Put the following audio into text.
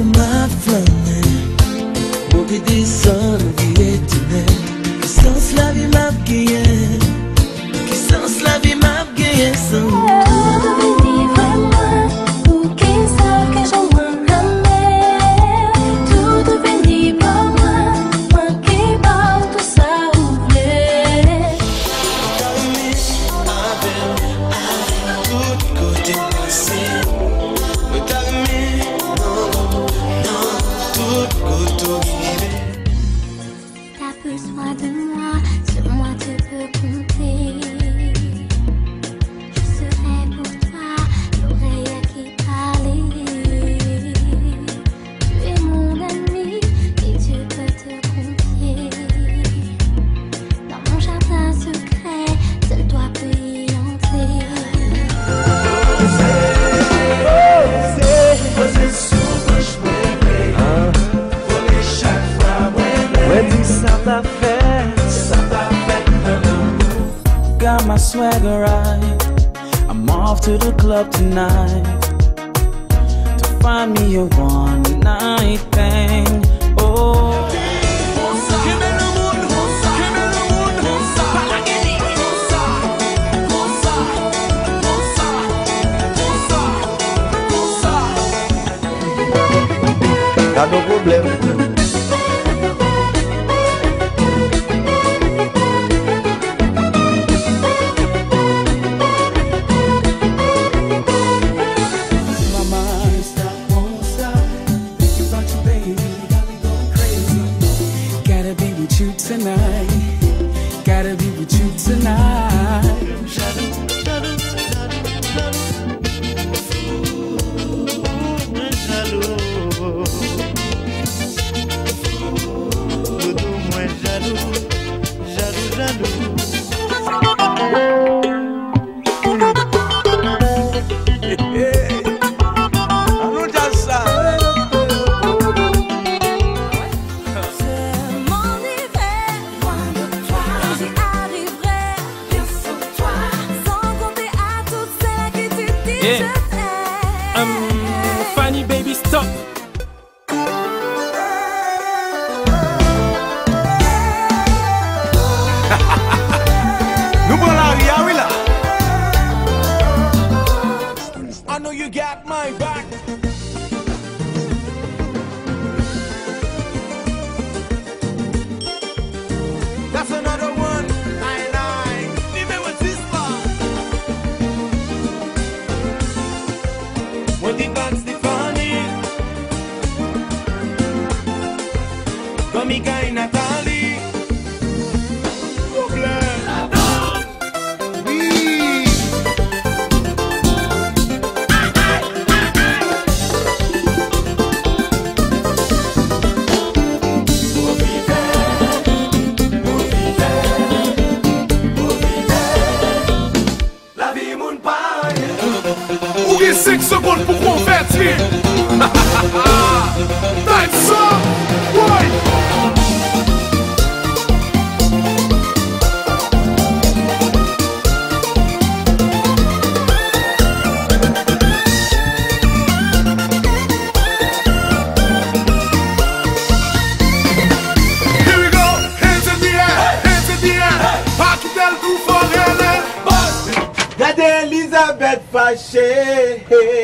my friend, we'll be this. I felt. Yes, I. Got my swagger right. I'm off to the club tonight to find me a one night thing. Oh. No problema. tonight. Gotta be with you tonight. Yeah. Um, funny baby, stop. Dominicana let fire share.